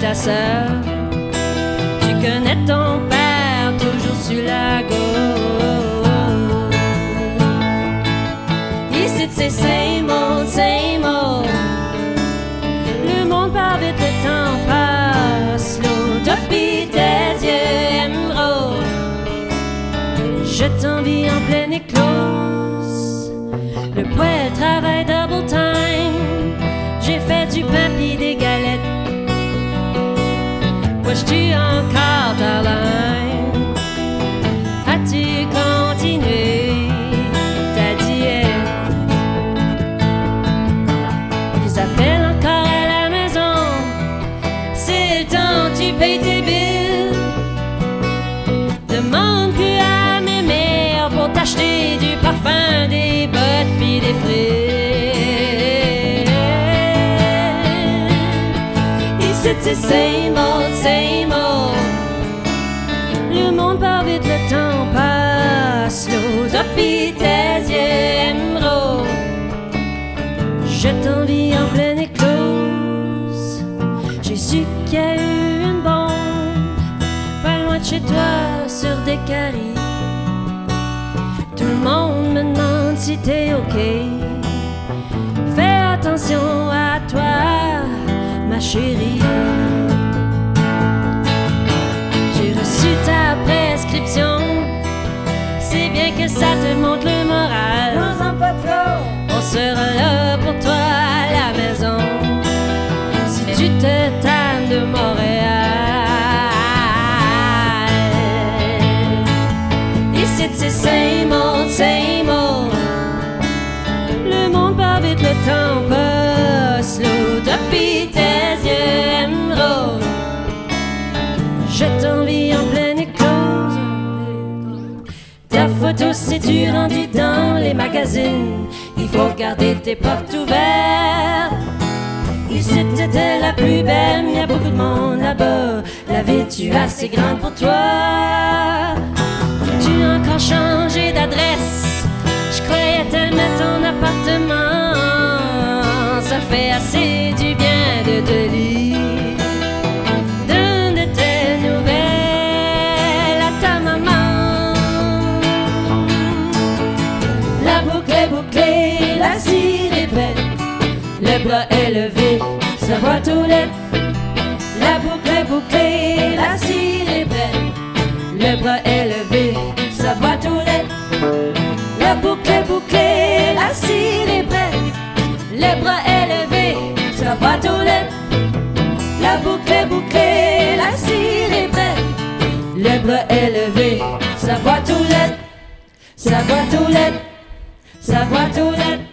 ta sœur. Tu connais ton père, toujours sur la gauche. Ici, c'est same old, same old. Le monde part vite, le temps passe. L'utopie des yeux émeraudes. Je t'envie en pleine éclose. Le poêle travaille double time. she c'est same old, same old. Le monde part vite, le temps passe. L'utopie yeux émeraudes. Je t'envie en pleine éclose. J'ai su qu'il y a eu une bombe pas loin de chez toi sur des caries. Tout le monde me demande si t'es ok. Fais attention à chérie. J'ai reçu ta prescription. C'est bien que ça te montre le moral. On sera là pour toi à la maison. Si tu te tannes de Montréal. Ici c'est same En pleine éclose. Ta photo c'est du rendu dans les magazines. Il faut garder tes portes ouvertes. Ici t'étais la plus belle, mais y a beaucoup de monde là-bas. La vie tu assez grande pour toi. Bras élevé, sa boîte aux lettres. La boucle est bouclée, la cire est belle. Le bras élevé, sa boîte aux lettres. La boucle est bouclée, la cire est belle. Les bras élevés, sa boîte aux lettres. La boucle est bouclée, la cire est belle. Les bras élevés, sa boîte aux lettres. Sa boîte aux lettres, sa boîte aux lettres.